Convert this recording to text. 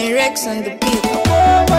been wrecks on the beat.